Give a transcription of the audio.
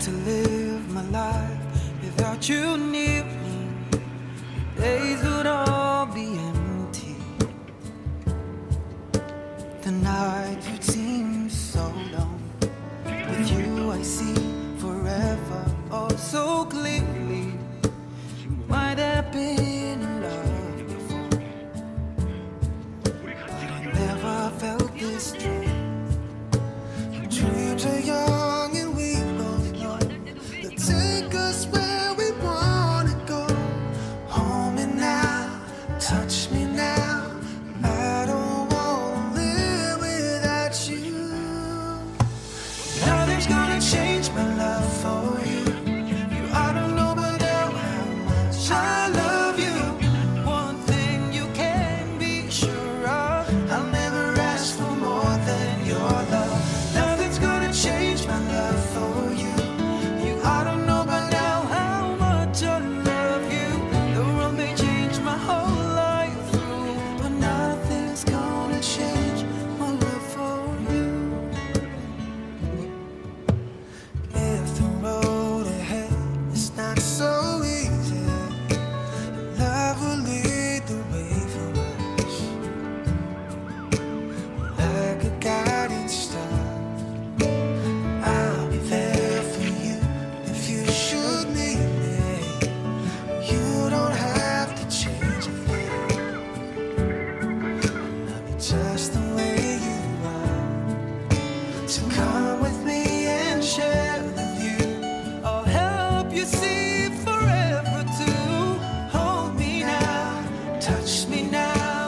to live my life without you near me. Days would all be empty. The night would seem so long. With you, I see forever. see forever to hold me now, touch me now.